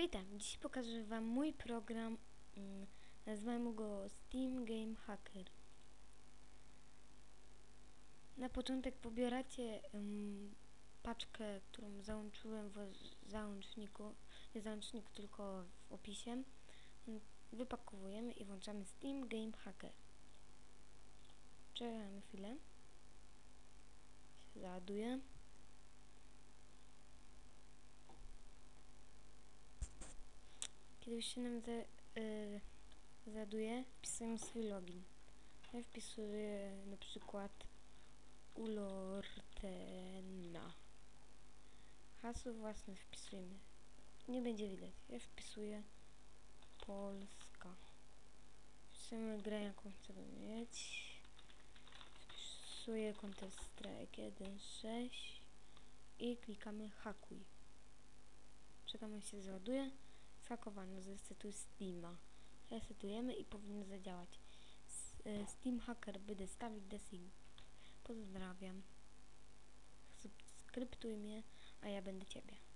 Witam, dziś pokażę wam mój program, mm, nazwałem go Steam Game Hacker. Na początek pobieracie mm, paczkę, którą załączyłem w załączniku, nie załączniku, tylko w opisie. Wypakowujemy i włączamy Steam Game Hacker. Czekamy chwilę. Się. Się nam za, y, zaduje, wpisujemy swój login. Ja wpisuję na przykład ulortena. Hasło własne wpisujemy. Nie będzie widać. Ja wpisuję Polska. Wpisujemy grę jaką chcemy mieć. Wpisuję Counter Strike 1.6 i klikamy hakuj. Czekamy się załaduje zhakowano, zresetuj Steama. Resetujemy i powinno zadziałać. E, Steam Hacker by stawić desing. Pozdrawiam. Subskryptuj mnie, a ja będę Ciebie.